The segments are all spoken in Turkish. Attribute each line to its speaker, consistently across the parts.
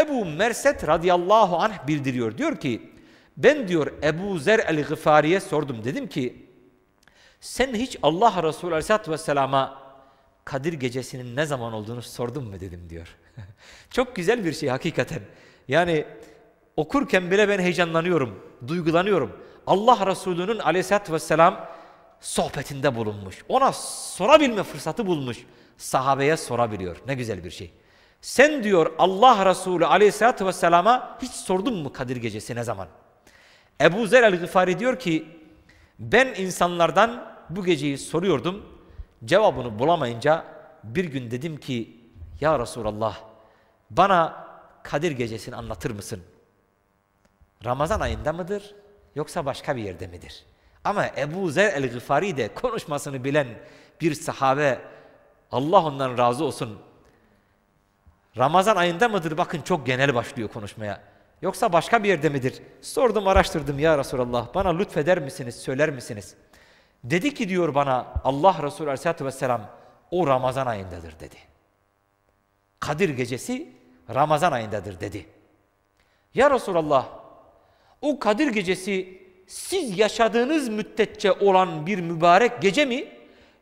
Speaker 1: Ebu Merset radıyallahu anh bildiriyor. Diyor ki ben diyor Ebu Zer el-Gıfari'ye sordum. Dedim ki sen hiç Allah Resulü aleyhissalatü vesselama Kadir gecesinin ne zaman olduğunu sordun mu dedim diyor. Çok güzel bir şey hakikaten. Yani okurken bile ben heyecanlanıyorum, duygulanıyorum. Allah Resulü'nün aleyhissalatü vesselam sohbetinde bulunmuş. Ona sorabilme fırsatı bulmuş. Sahabeye sorabiliyor. Ne güzel bir şey. Sen diyor Allah Resulü aleyhissalatü vesselama hiç sordun mu Kadir gecesi ne zaman? Ebu Zer el-Gıfari diyor ki ben insanlardan bu geceyi soruyordum. Cevabını bulamayınca bir gün dedim ki ya Resulallah bana Kadir gecesini anlatır mısın? Ramazan ayında mıdır yoksa başka bir yerde midir? Ama Ebu Zer el-Gıfari de konuşmasını bilen bir sahabe Allah ondan razı olsun. Ramazan ayında mıdır? Bakın çok genel başlıyor konuşmaya. Yoksa başka bir yerde midir? Sordum araştırdım ya Resulallah bana lütfeder misiniz söyler misiniz? Dedi ki diyor bana Allah Resulü Aleyhisselatü Vesselam o Ramazan ayındadır dedi. Kadir gecesi Ramazan ayındadır dedi. Ya Resulallah o Kadir gecesi siz yaşadığınız müddetçe olan bir mübarek gece mi?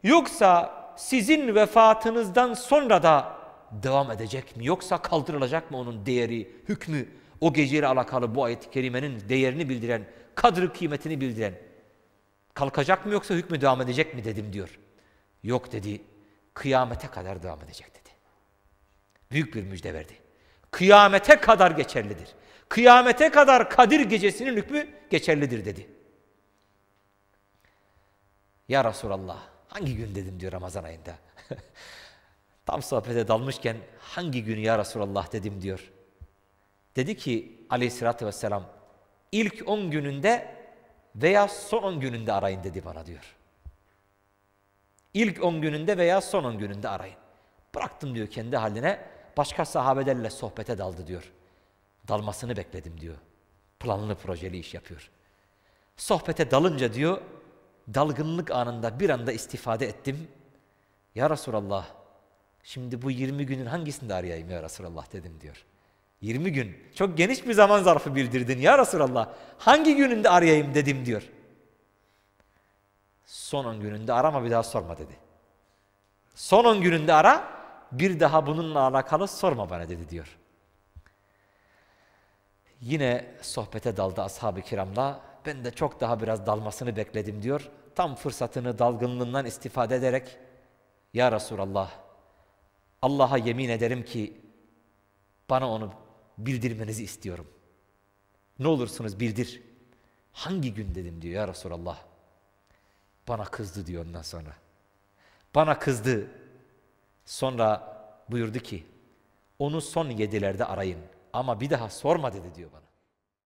Speaker 1: Yoksa sizin vefatınızdan sonra da devam edecek mi? Yoksa kaldırılacak mı onun değeri, hükmü? O geceyle alakalı bu ayet-i kerimenin değerini bildiren, kadri kıymetini bildiren. Kalkacak mı yoksa hükmü devam edecek mi dedim diyor. Yok dedi, kıyamete kadar devam edecek dedi. Büyük bir müjde verdi. Kıyamete kadar geçerlidir. Kıyamete kadar Kadir gecesinin hükmü geçerlidir dedi. Ya Resulallah hangi gün dedim diyor Ramazan ayında. Tam sohbete dalmışken hangi gün ya Resulallah dedim diyor. Dedi ki aleyhissalatü vesselam ilk on gününde veya son on gününde arayın dedi bana diyor. İlk on gününde veya son on gününde arayın. Bıraktım diyor kendi haline başka sahabelerle sohbete daldı diyor. Dalmasını bekledim diyor. Planlı projeli iş yapıyor. Sohbete dalınca diyor dalgınlık anında bir anda istifade ettim. Ya Resulallah şimdi bu 20 günün hangisinde arayayım ya Resulallah dedim diyor. 20 gün. Çok geniş bir zaman zarfı bildirdin ya Resulallah. Hangi gününde arayayım dedim diyor. Son 10 gününde arama bir daha sorma dedi. Son 10 gününde ara bir daha bununla alakalı sorma bana dedi diyor. Yine sohbete daldı ashab-ı kiramla. Ben de çok daha biraz dalmasını bekledim diyor. Tam fırsatını dalgınlığından istifade ederek Ya Resulallah Allah'a yemin ederim ki bana onu bildirmenizi istiyorum. Ne olursunuz bildir. Hangi gün dedim diyor ya Resulallah. Bana kızdı diyor ondan sonra. Bana kızdı. Sonra buyurdu ki onu son yedilerde arayın ama bir daha sorma dedi diyor bana.